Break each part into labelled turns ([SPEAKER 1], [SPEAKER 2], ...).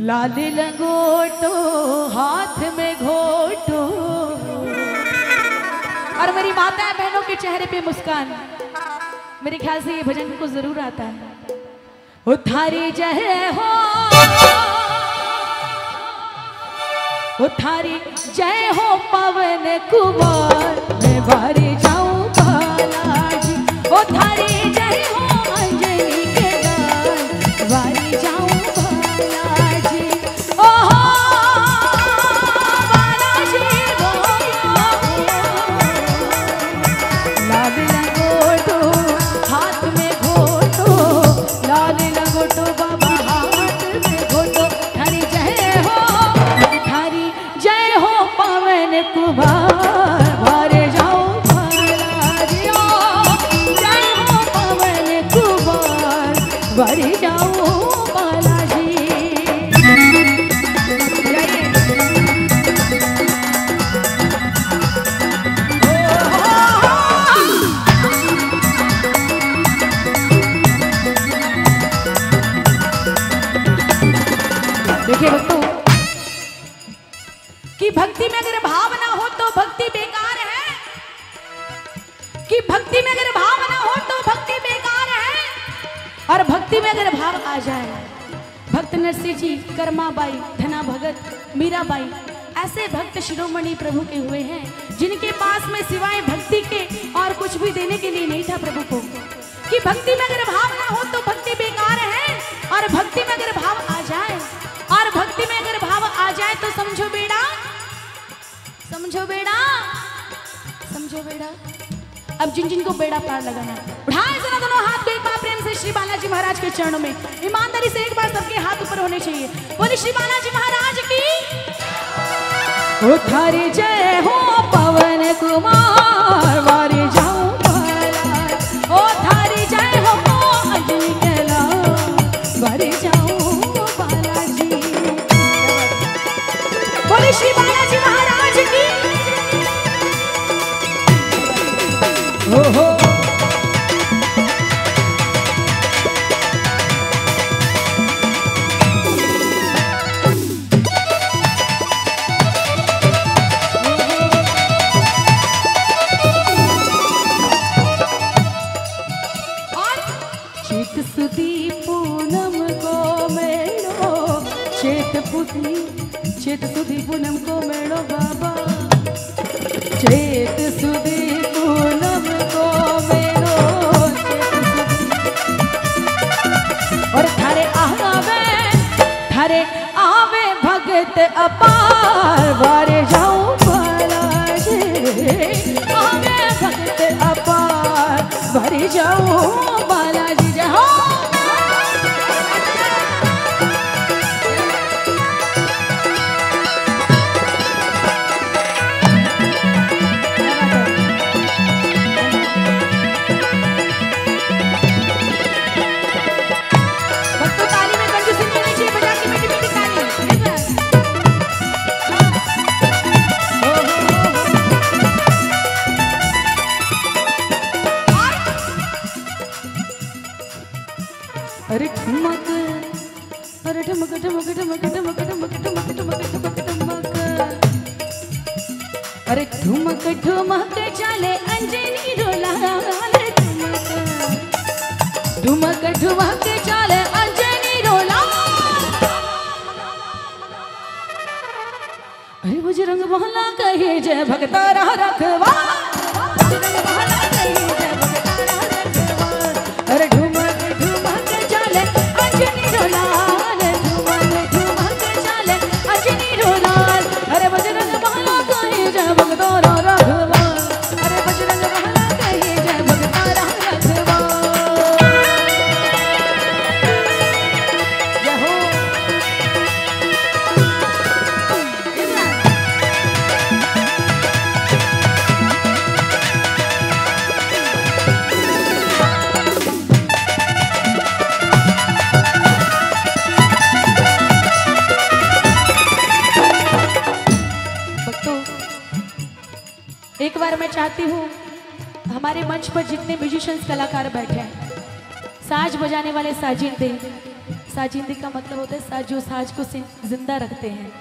[SPEAKER 1] लाल लंगोटो, हाथ में घोटो। और मेरी माता है, बहनों के चेहरे पे मुस्कान। मेरे ख्याल से ये भजन को ज़रूर आता है। ओ थारी जय हो। थारी जय हो पवन कुमार। मैं बारी जाऊँ बालाजी। थारी जय हो। देखिए कि भक्ति में अगर भाव ना हो तो भक्ति बेकार है। कि भक्ति में अगर भाव हो तो भक्ति बेकार और भक्ति में अगर भाव आ जाए भक्त नरसिंह जी कर्माबाई धना भगत मीराबाई ऐसे भक्त शिरोमणि प्रभु के हुए हैं जिनके पास में सिवाय भक्ति के और कुछ भी देने के लिए नहीं था प्रभु को। कि भक्ति में अगर भाव ना हो तो भक्ति बेकार है और भक्ति में अगर भाव आ जाए और भक्ति में अगर भाव आ जाए तो समझो बेड़ा समझो बेड़ा समझो बेड़ा अब जिन जिन को बेड़ा पार लगाना है, उठाए जरा दोनों हाथ श्री बालाजी महाराज के चरणों में। ईमानदारी से एक बार सबके हाथ ऊपर होने चाहिए। बोले श्री बालाजी महाराज की। उठारी जय हो पवन कुमार, वारी जाऊँ अपार वारे जाऊँ बालाजी आवे भगत अपार वारे जाऊँ बालाजी जय अरे ठुमक ठुमक चले अंजनी डोला। ठुमक ठुमक चले अंजनी डोला। अरे बुज़ुर्ग बहला कहे जय भगता रखवा। बार मैं चाहती हूँ, हमारे मंच पर जितने म्यूजिशियंस कलाकार बैठे हैं, साज बजाने वाले साजिंदे, साजिंदी का मतलब होता है साजो साज को ज़िंदा रखते हैं।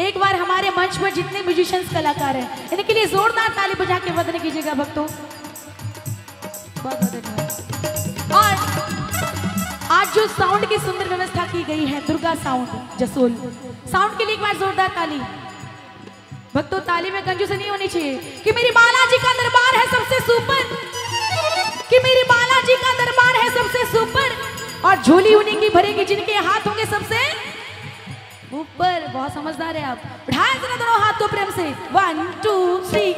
[SPEAKER 1] एक बार हमारे मंच पर जितने म्यूजिशियंस कलाकार हैं, इनके लिए जोरदार ताली बजा के वदन कीजिएगा भक्तों। बहुत बहुत धन्यवाद। और आज जो साउंड की सुंदर व्यवस्था की गई है, दुर्गा साउंड जसोल। साउंड के लिए एक बार जोरदार ताली। भक्तों, ताली में कंजूस नहीं होनी चाहिए। कि मेरी बालाजी का दरबार है सबसे सुपर। कि मेरी बालाजी का दरबार है सबसे सुपर। और झोली उन्हीं की भरेगी जिनके हाथ होंगे सबसे ऊपर। बहुत समझदार है आप। जरा दोनों हाथों प्रेम से। वन टू थ्री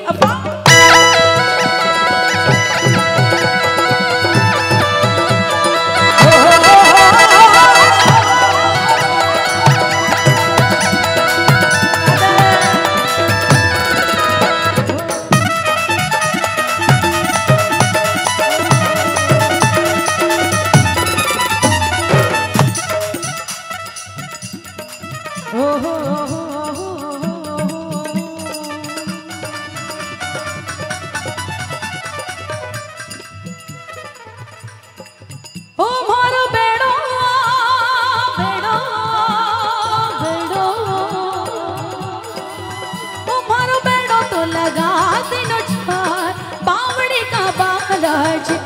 [SPEAKER 1] बालाज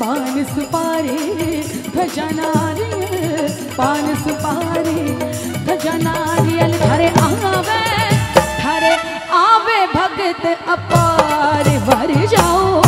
[SPEAKER 1] पान सुपारी भजनारी पान सुपारी भजनारियल हरे आवे हरे आवे भगत अपार भर जाओ।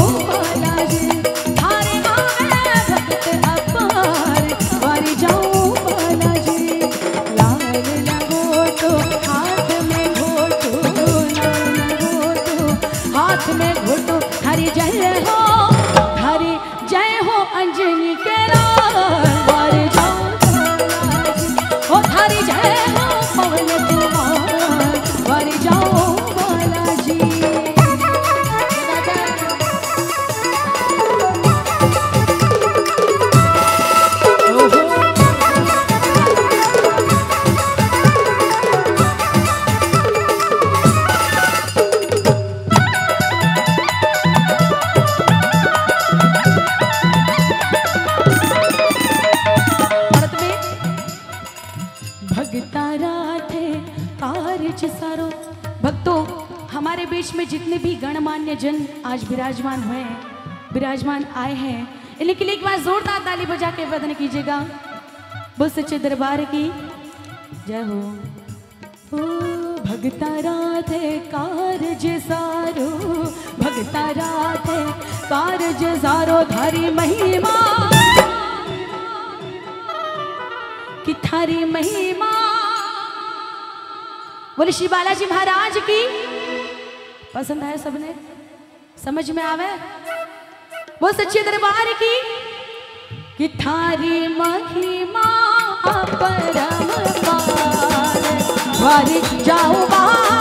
[SPEAKER 1] वर जाओ बालाजी। गणमान्य जन आज विराजमान हुए हैं, विराजमान आए हैं। इनके लिए एक बार जोरदार ताली बजा के वदन कीजिएगा। बोल सच्चे दरबार की, जय हो। ओ, भगता राधे कार्य सारो। भगता राधे कार्य सारो, धारी महिमा। कि थारी महिमा। बोले श्री बालाजी महाराज की, पसंद आया सबने? समझ में आवे? वो सच्चे दरबार की कि थारी महिमा परम पार जाओ बाहर।